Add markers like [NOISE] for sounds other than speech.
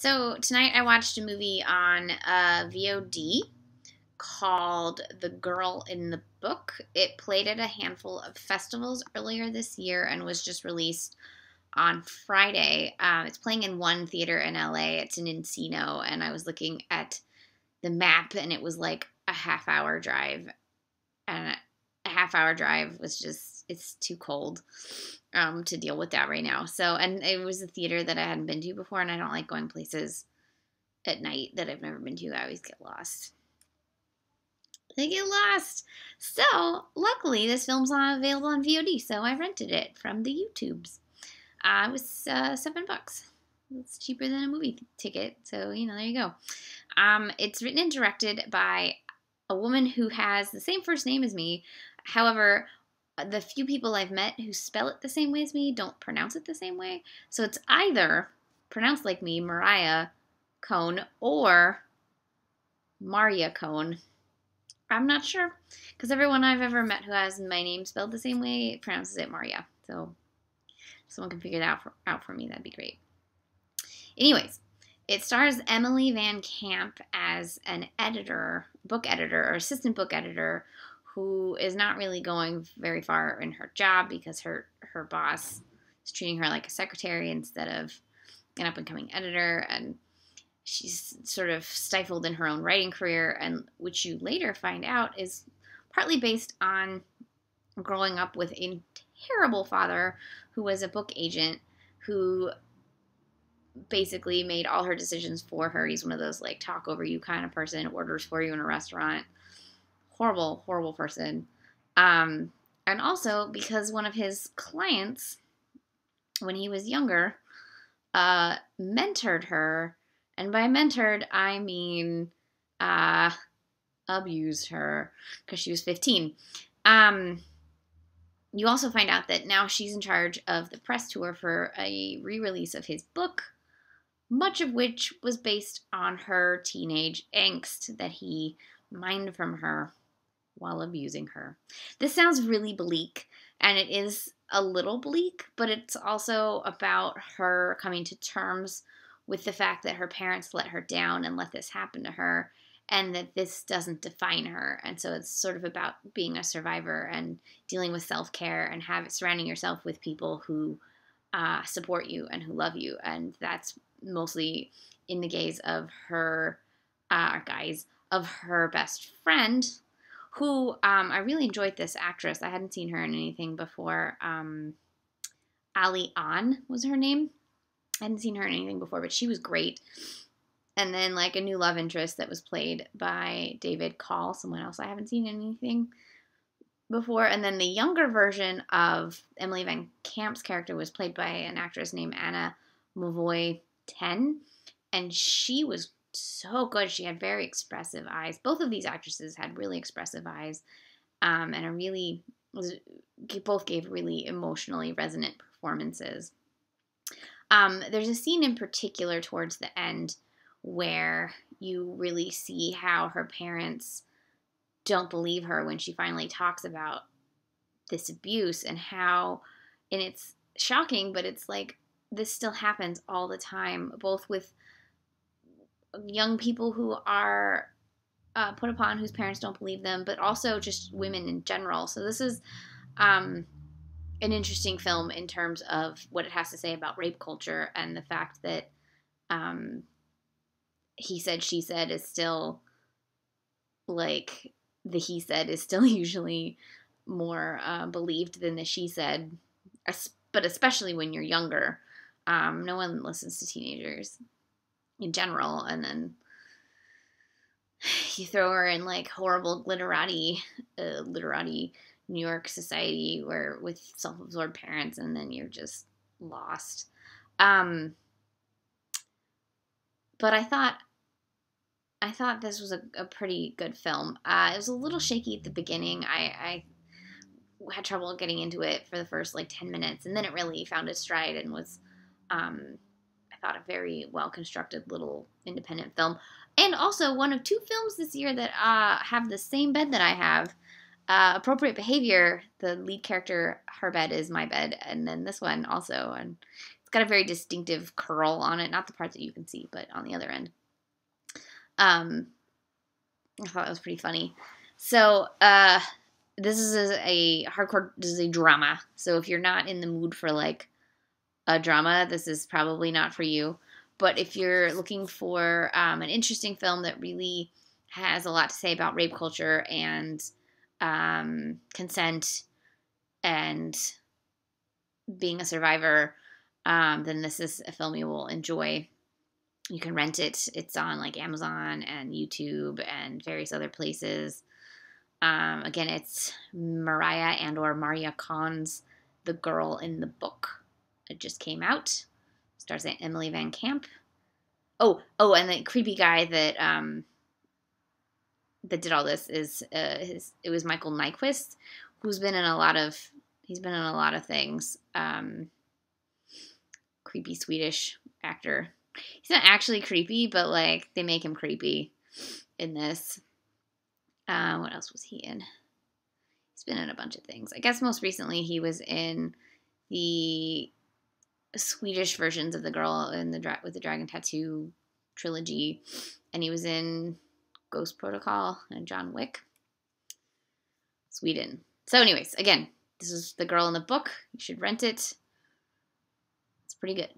So tonight I watched a movie on uh, VOD called The Girl in the Book. It played at a handful of festivals earlier this year and was just released on Friday. Um, it's playing in one theater in LA. It's in Encino, and I was looking at the map, and it was like a half hour drive, and half hour drive was just it's too cold um, to deal with that right now. So, and it was a theater that I hadn't been to before, and I don't like going places at night that I've never been to. I always get lost. I get lost. So, luckily, this film's not available on VOD, so I rented it from the YouTubes. Uh, it was uh, seven bucks. It's cheaper than a movie ticket, so you know, there you go. Um, it's written and directed by a woman who has the same first name as me. However, the few people I've met who spell it the same way as me don't pronounce it the same way. So it's either pronounced like me, Mariah Cohn, or Maria Cohn. I'm not sure because everyone I've ever met who has my name spelled the same way pronounces it Maria. So if someone can figure that out for, out for me, that'd be great. Anyways, it stars Emily VanCamp as an editor, book editor, or assistant book editor who is not really going very far in her job because her her boss is treating her like a secretary instead of an up and coming editor and she's sort of stifled in her own writing career and which you later find out is partly based on growing up with a terrible father who was a book agent who basically made all her decisions for her. He's one of those like talk over you kind of person, orders for you in a restaurant horrible, horrible person. Um, and also because one of his clients, when he was younger, uh, mentored her. And by mentored, I mean uh, abused her because she was 15. Um, you also find out that now she's in charge of the press tour for a re release of his book, much of which was based on her teenage angst that he mined from her while abusing her. This sounds really bleak, and it is a little bleak, but it's also about her coming to terms with the fact that her parents let her down and let this happen to her and that this doesn't define her and so it's sort of about being a survivor and dealing with self-care and have surrounding yourself with people who uh, support you and who love you and that's mostly in the gaze of her uh, guys of her best friend who um, I really enjoyed this actress. I hadn't seen her in anything before. Um, Ali Ahn was her name. I hadn't seen her in anything before, but she was great. And then like a new love interest that was played by David Call, someone else I haven't seen anything before. And then the younger version of Emily Van Camp's character was played by an actress named Anna Mavoy Ten, and she was so good. She had very expressive eyes. Both of these actresses had really expressive eyes, um, and a really was both gave really emotionally resonant performances. Um, there's a scene in particular towards the end where you really see how her parents don't believe her when she finally talks about this abuse and how and it's shocking but it's like this still happens all the time both with young people who are uh, put upon whose parents don't believe them, but also just women in general. So this is um, an interesting film in terms of what it has to say about rape culture and the fact that um, he said, she said is still like the he said is still [LAUGHS] usually more uh, believed than the she said, but especially when you're younger. Um, no one listens to teenagers in general, and then [SIGHS] you throw her in like horrible glitterati, uh, literati New York society where with self-absorbed parents, and then you're just lost. Um, but I thought I thought this was a, a pretty good film. Uh, it was a little shaky at the beginning. I, I, had trouble getting into it for the first like 10 minutes, and then it really found its stride and was um, thought a very well constructed little independent film. And also one of two films this year that uh, have the same bed that I have. Uh, appropriate behavior. The lead character, her bed is my bed, and then this one also, and It's got a very distinctive curl on it, not the part that you can see, but on the other end. Um, I thought that was pretty funny. So, uh, this is a hardcore. This is a drama. So if you're not in the mood for like a drama, this is probably not for you. But if you're looking for um, an interesting film that really has a lot to say about rape culture and um, consent and being a survivor, um, then this is a film you will enjoy. You can rent it. It's on like Amazon and YouTube and various other places. Um, again, it's Mariah and or Maria Cohn's The Girl in the Book. It just came out. Stars Emily VanCamp. Oh, oh, and the creepy guy that um, that did all this is uh, his. It was Michael Nyqvist, who's been in a lot of. He's been in a lot of things. Um, creepy Swedish actor. He's not actually creepy, but like they make him creepy in this. Uh, what else was he in? He's been in a bunch of things. I guess most recently he was in the Swedish versions of the Girl in the Dra- with the Dragon Tattoo trilogy, and he was in Ghost Protocol and John Wick. Sweden. So, anyways, again, this is the girl in the book. You should rent it. It's pretty good.